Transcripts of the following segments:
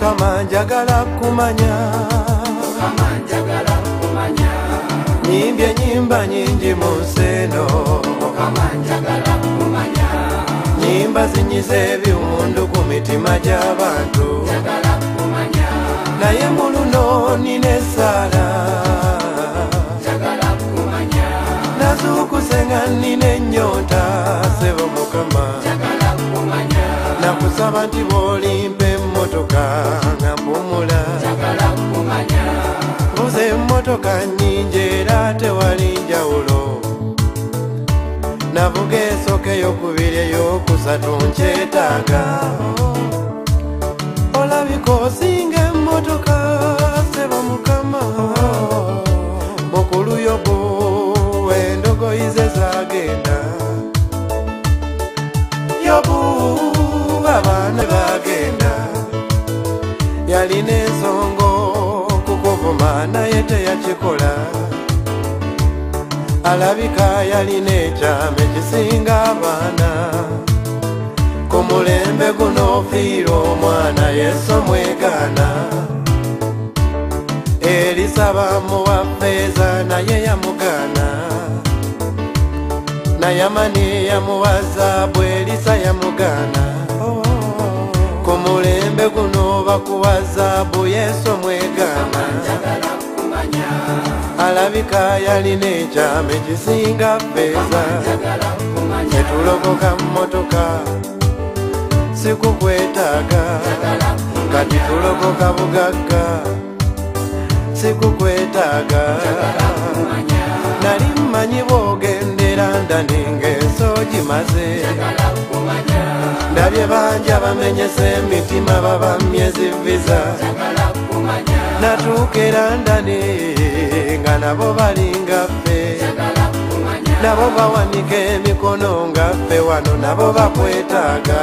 mukama njagala kumanya nyimbye nyimba nyingi mu nseeno nyimba zinyiza ebiwundu ku mitima gy'abantu naye muluno nine esaala nazuukuse nga nina ennyonta sebo mukama nakusaba nti bw'olimba emmotoka ngampumula mbuza emmotoka nnyingi era tewali njawulo navuga esoka eyokubiri eyokusatu nkyetaaga olabika osinga emmotoka seba mukama mukuluyobu wendogoyizeza naye teyakikola alabika yalina ekyama ekisinga abaana ku mulembe guno ofiira omwana yesu mwegaana erisaba muwa feeza naye yamugaana nayamani yamuwa zaabu erisa yamugaana ku mulembe guno bakuwa zaabu yesu mwegaana alabika yalina ekyama ekisinga feeza netulogoka mmotoka sikukwetaaga kati tulogoka bugagga sikukwetaaga nali mmanyi boogendera ndaningeso gimaze ndabye banja bamenyesa emitima babamyezivviza natuukera ndanee nga nabo balinga ffe nabo bawanika emikono nga ffe wano nabo bakwetaaga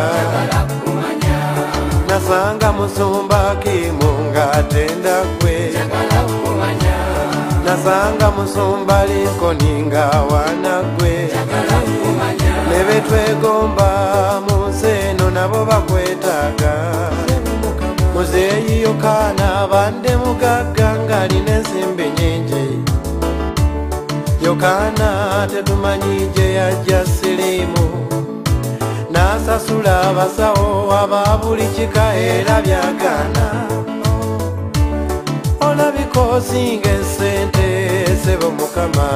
nasanga musumba kimu ng'atenda ggwe nasanga musumba linkoni nga wana ggwe ne betwegomba mu nsi eno nabo bakwetaaga kyokana tetumanyi gye yajja sirimu n'asasula abasawo aba buli kika era byagana olabikoosinga esente sebo mukama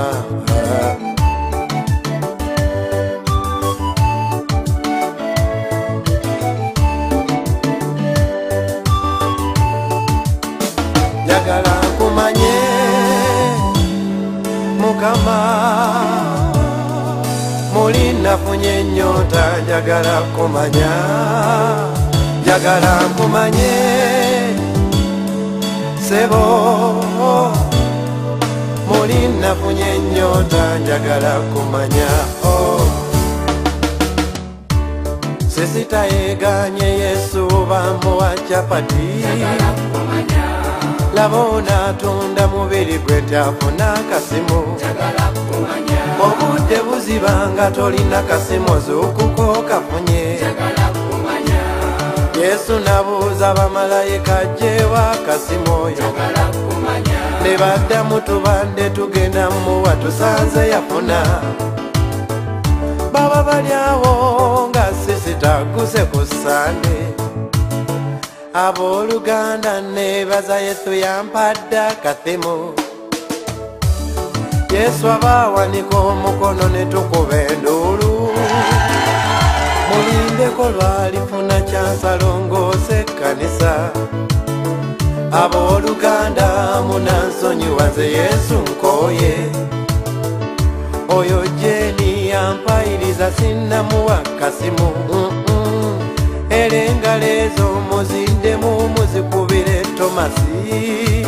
nafunye nyota jagala kumanya jagala kumanye sebo muli nafunye nyota jagala kumanya sesitayeganye yesu bamuwa capati labona tunda mubiri gwetyafuna kasimu jagala kumanya bwebanga tolina kasimuzi okukooka funye yesu nabuuza bamalayika jewa kasimuoyo ne baddamu tubadde tugenda muwa tusanze yafuna baba balyawo nga sisitaguse ku ssande abooluganda nebaza yesu yampadda kasimu yesu abawanika omukono ne tukuba enduulu mulindeko lwalifuna kyansalongoose ekkanisa ab'oluganda munansonyiwa ze yesu nkooye oyo jeni yampayiriza sinnamuwakkasimu erengalezo muzindemu muzikubire tomasi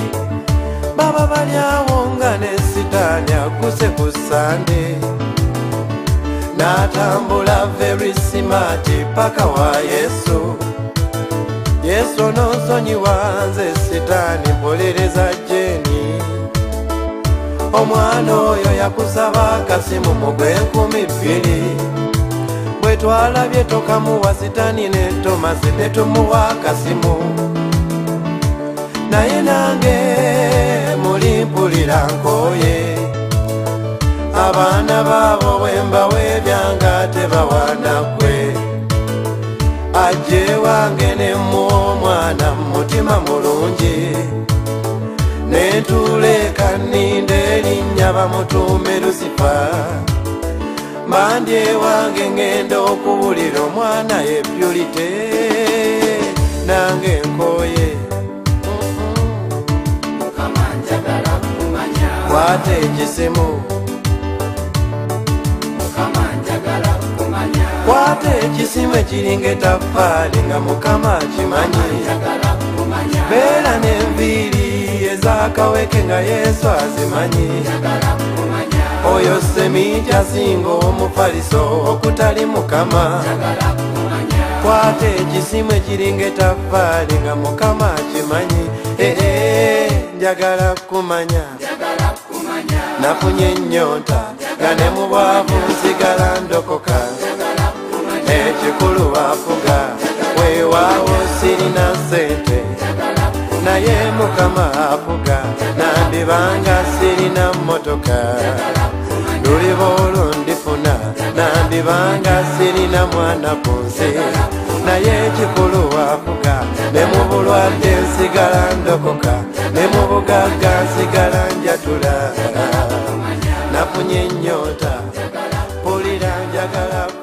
baba bali awo nga nesi ani akuse ku sande natambula very smart paka wa yesu yesu onosonyiwanze sitani mpolereza jeni omwana oyo yakusaba kasimu mugwenkumibiri bwetwalabye tokamuwa sitani ne tomasi ne tumuwa kasimu naye nange mulimpulira nkoye oh yeah. abaana baabo bwembawa ebyanga tebawanakwe ajje wange ne mu omwana mutima mulungi nentuleka nninda erinnya bamutuume lusifa mbandye wange ngenda okuwulira omwana ebyulite nange nkoye wate ekisimu akwata ekisimu ekiringa etafaali nga mukama kimanyi beera n'enviiri ezakaweke nga yesu azimanyi oyo semiiti asinga omufaliso okutali mukama kwata ekisimu ekiringa etafaali nga mukama kimanyi ee njagala kumanya nafunye ennyonta nga ne mubwa mukama avuga nandibanga sirina motoka lulibolundifuna nandibanga sirina mwana ku nsi naye ekikulu avuga ne mu bulwadde nsigala ndokoka ne mu bugagga nsigala njatula nafunye nyota mpulira njagalaku